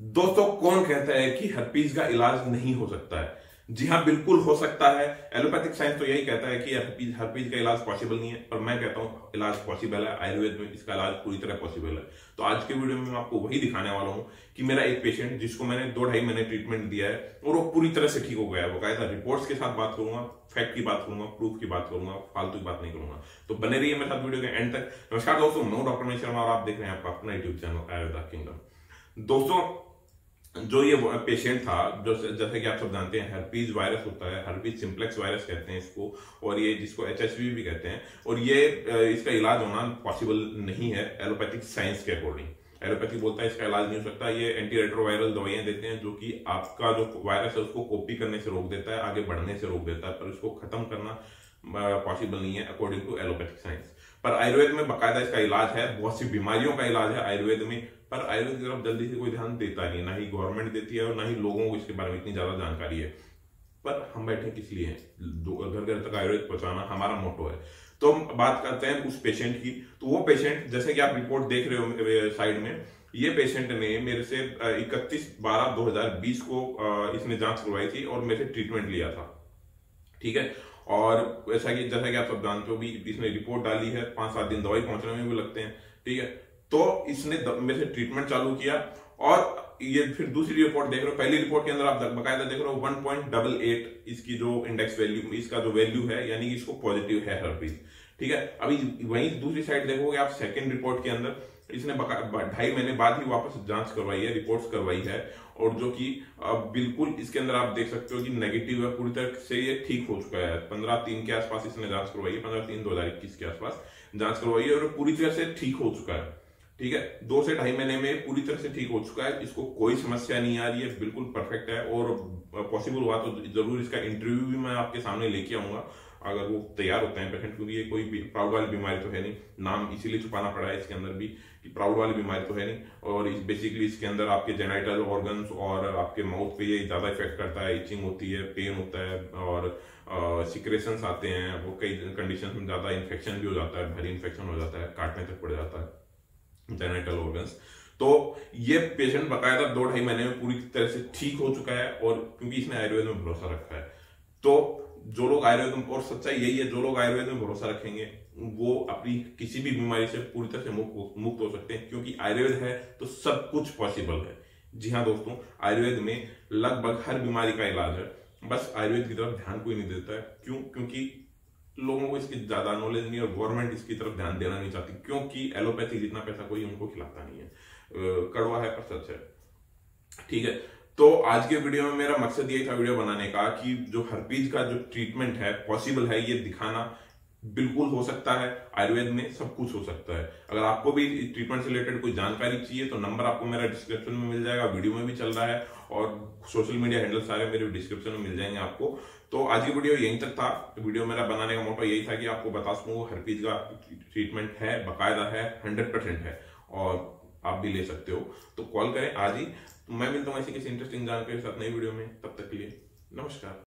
दोस्तों, कौन कहता है कि हर्पीज का इलाज नहीं हो सकता है? जी हाँ बिल्कुल हो सकता है। एलोपैथिक साइंस तो यही कहता है कि हर्पीज हर्पीज का इलाज पॉसिबल नहीं है, पर मैं कहता हूँ, इलाज पॉसिबल है। आयुर्वेद में इसका इलाज पूरी तरह पॉसिबल है। तो आज के वीडियो में मैं आपको वही दिखाने वाला हूँ कि मेरा एक पेशेंट जिसको मैंने दो ढाई महीने ट्रीटमेंट दिया है, और वो पूरी तरह से ठीक हो गया है। कहता रिपोर्ट्स के साथ बात करूँगा फैक्ट की बात करूँगा प्रूफ की बात करूँगा, फालतू की बात नहीं करूँगा। तो बने रहिए मेरे साथ वीडियो के एंड तक। नमस्कार दोस्तों, मैं डॉक्टर मनीष शर्मा, और आप देख रहे हैं आपका अपना यूट्यूब चैनल आयुर्वेदा किंगडम दोस्तों जो ये पेशेंट था, जो जैसे कि आप सब जानते हैं हर्पीज वायरस होता है हर्पीज सिंप्लेक्स वायरस कहते हैं इसको, और ये जिसको एच भी कहते हैं, और ये इसका इलाज होना पॉसिबल नहीं है एलोपैथिक साइंस के अकॉर्डिंग एलोपैथी बोलता है, इसका इलाज नहीं हो सकता। ये एंटी रेट्रोवायरल दवाइयाँ देते हैं जो कि आपका जो वायरस है उसको कॉपी करने से रोक देता है, आगे बढ़ने से रोक देता है, पर इसको खत्म करना पॉसिबल नहीं है अकॉर्डिंग टू एलोपैथिक साइंस पर आयुर्वेद में बाकायदा इसका इलाज है, बहुत सी बीमारियों का इलाज है आयुर्वेद में, पर आयुर्वेद की तरफ़ जल्दी से कोई ध्यान देता नहीं ना ही गवर्नमेंट देती है और ना ही लोगों को इसके बारे में इतनी ज़्यादा जानकारी है। पर हम बैठे किस लिए घर घर तक आयुर्वेद पहुंचाना हमारा मोटो है। तो हम बात करते हैं उस पेशेंट की। तो वो पेशेंट जैसे कि आप रिपोर्ट देख रहे हो साइड में, ये पेशेंट ने मेरे से इकतीस बारह दो हज़ार बीस को इसने जाँच करवाई थी और मेरे से ट्रीटमेंट लिया था। ठीक है? और वैसा कि, जैसा कि आप सब जानते हो भी, इसने रिपोर्ट डाली है, पाँच सात दिन दवाई पहुँचने में भी लगते हैं, ठीक है? तो इसने मेरे से ट्रीटमेंट चालू किया और ये फिर दूसरी रिपोर्ट देख रहे हो, पहली रिपोर्ट के अंदर आप बकायदा देख रहे हो वन पॉइंट डबल एट इसकी जो इंडेक्स वैल्यू इसका जो वैल्यू है, यानी कि इसको पॉजिटिव है हर्पीज ठीक है? अभी वहीं दूसरी साइड देखोगे आप सेकेंड रिपोर्ट के अंदर इसने ढाई महीने बाद ही वापस जाँच करवाई है, रिपोर्ट्स करवाई है, और जो कि अब बिल्कुल इसके अंदर आप देख सकते हो कि नेगेटिव है, पूरी तरह से ये ठीक हो चुका है। पंद्रह तीन के आसपास इसने जाँच करवाई है, पंद्रह तीन दो हज़ार इक्कीस के आसपास जाँच करवाई है, और पूरी तरह से ठीक हो चुका है। ठीक है? दो से ढाई महीने में पूरी तरह से ठीक हो चुका है, इसको कोई समस्या नहीं आ रही है, बिल्कुल परफेक्ट है, और पॉसिबल हुआ तो ज़रूर इसका इंटरव्यू भी मैं आपके सामने लेके आऊँगा। अगर वो तैयार होते हैं पेशेंट, क्योंकि ये कोई प्राउड वाली बीमारी तो है नहीं। नाम इसीलिए छुपाना पड़ा है इसके अंदर भी कि प्राउड वाली बीमारी तो है नहीं। और इस बेसिकली इसके अंदर आपके जेनाइटल ऑर्गन्स और आपके माउथ पे ये ज़्यादा इफ़ेक्ट करता है इचिंग होती है पेन होता है और सिक्रेशन आते हैं। वो कई कंडीशन में ज़्यादा इन्फेक्शन भी हो जाता है, भारी इन्फेक्शन हो जाता है, काटने तक पड़ जाता है जेनाइटल ऑर्गन्स तो ये पेशेंट बकायदा दो ढाई महीने में पूरी तरह से ठीक हो चुका है और क्योंकि इसने आयुर्वेद में भरोसा रखा है। तो जो लोग आयुर्वेद और सच्चाई यही है, जो लोग आयुर्वेद में भरोसा रखेंगे, वो अपनी किसी भी बीमारी से पूरी तरह से मुक्त मुक्त हो सकते हैं, क्योंकि आयुर्वेद है तो सब कुछ पॉसिबल है। जी हाँ दोस्तों, आयुर्वेद में लगभग हर बीमारी का इलाज है। बस आयुर्वेद की तरफ़ ध्यान कोई नहीं देता है। क्यों? क्योंकि लोगों को इसकी ज़्यादा नॉलेज नहीं और गवर्नमेंट इसकी तरफ़ ध्यान देना नहीं चाहती, क्योंकि एलोपैथी जितना पैसा कोई उनको खिलाता नहीं है। कड़वा है पर सच है। ठीक है तो आज के वीडियो में मेरा मकसद ये था वीडियो बनाने का कि जो हर्पीज का जो ट्रीटमेंट है पॉसिबल है, ये दिखाना बिल्कुल हो सकता है। आयुर्वेद में सब कुछ हो सकता है। अगर आपको भी ट्रीटमेंट से रिलेटेड कोई जानकारी चाहिए तो नंबर आपको मेरा डिस्क्रिप्शन में मिल जाएगा वीडियो में भी चल रहा है, और सोशल मीडिया हैंडल सारे मेरे डिस्क्रिप्शन में मिल जाएँगे आपको। तो आज की वीडियो यहीं तक था। वीडियो मेरा बनाने का मोटो यही था कि आपको बता सकूँ हर्पीज का ट्रीटमेंट है, बाकायदा है हंड्रेड परसेंट है। और आप भी ले सकते हो। तो कॉल करें आज ही। मैं मिलता हूँ ऐसी किसी इंटरेस्टिंग जानकारी के साथ नई वीडियो में। तब तक के लिए नमस्कार।